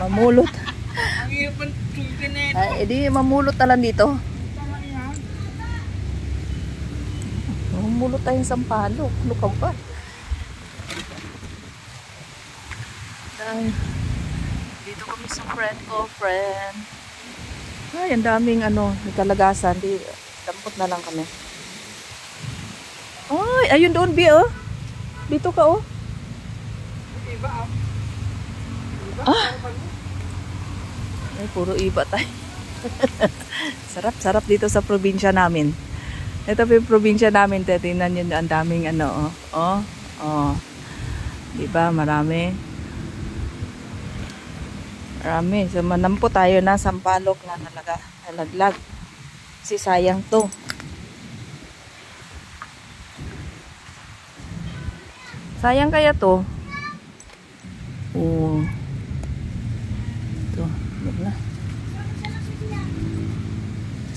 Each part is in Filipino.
mamulot. Ang hirap ang tungkin na ito. Ay, edi mamulot na lang dito. Mamulot tayong sampalok. Ka ba? Ay, dito kami sa friend ko, friend. Ay, ang daming ano, kalagasan. Di, dampot na lang kami. Ay, ayun doon, Bi, oh. Dito ka, oh. Iba ah. Ah. Ay, puro iba tayo. sarap, sarap dito sa probinsya namin. Ito po yung probinsya namin. Tingnan nyo, ang daming ano, oh. Oh, oh. Diba, marami. Marami. So, manampo tayo na sampalok na nalaga, nalaglag. Kasi sayang to. Sayang kaya to. Oo. Ito, wag na.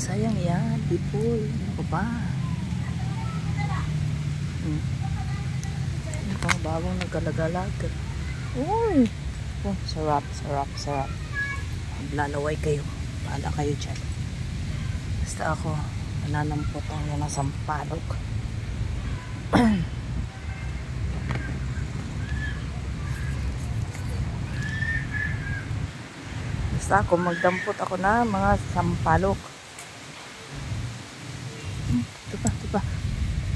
Sayang yan, people. Ano ba? Hmm. Ano pa, bagong nagkalagalag. Uy! Oh, sarap, sarap, sarap. Maglalaway kayo. Paala kayo dyan. Basta ako, nananampot ang yan ng sampalok. Basta ako, magdampot ako na mga sampalok.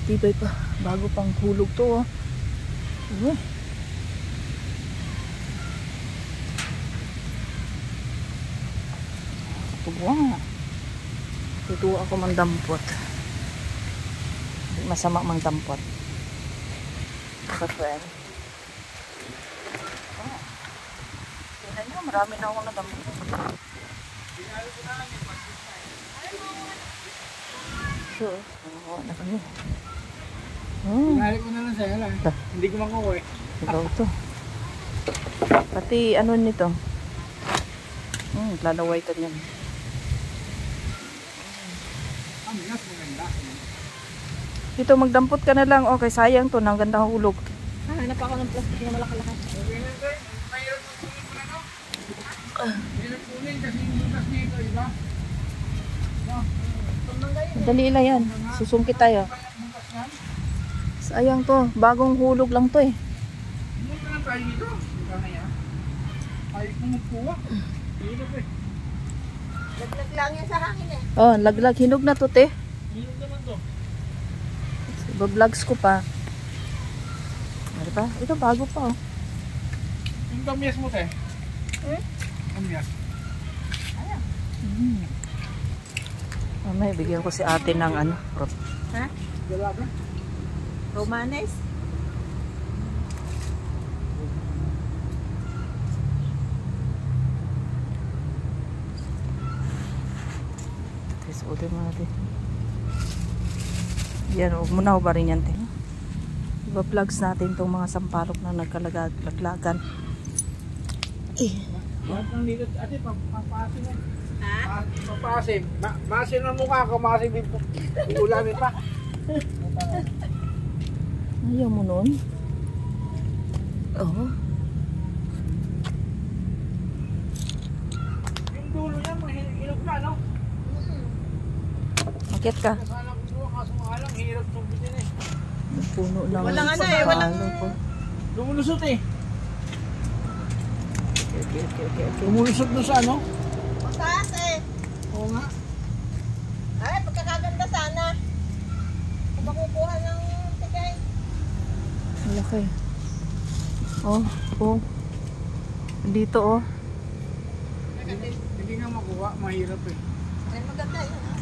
Tibay pa. Bago pang hulog to, oh. Tubuha. Tutuwa ako magdampot. Hindi masama magdampot. Ito, friend. Oh. Tingnan nyo, marami na akong nadampot. Oh, na kami. Oh, Pinali ko na lang sa'yo lang. Ah. Hindi ko makuha eh. Dibaw to. Pati ano nito. Hmm, lalaway ka niyan. Ang maganda. Dito magdampot ka na lang. Okay, sayang to. Nang ganda hulog. Hanap ako ng plastic na malaki-laki. Okay na eh. Mahirap ang kunin mo na no? Kunin kasi yung butas nito, iba? Dali lang yan. Susungkit tayo. Sayang to. Bagong hulog lang to eh. Pumunta lang tayo dito. Ika na yan. Ayaw kong magkuha. Eh. Laglag lang yan sa hangin eh. Oh, laglag. Hinog na to, te. Hirap naman to. Ibablogs ko pa. Ano pa? Ito bago pa oh. Yung kamyas mo, te. Hmm? Kamyas. Mm. Mamaya, bigyan ko si ate ng ano. prop. Ha? Dalaga. Romanes? Tapos order mo natin. Yan, huwag mo na hubarin yan, te. Iba-vlogs natin itong mga sampalok na nagkalaglagan. Eh, Lahat ng dito, ate, papasin mo. Ha? Papasin. Ma masin ang mukha ko, masin din po. Uulamin pa. ayaw mo nun? Oo. Yung dulo niya, mahirap na, no? Akit ka. Kasala ko doon, kaso nga lang, sumpitin eh. Puno ng Walang eh. Lumulusot eh. Okay, okay, okay, okay. Lumulusot doon sa ano? Mataas eh. Oo nga. Malaki. Oh, oh. Dito, oh. Hindi, nga makuha, mahirap eh. Ay, maganda yun.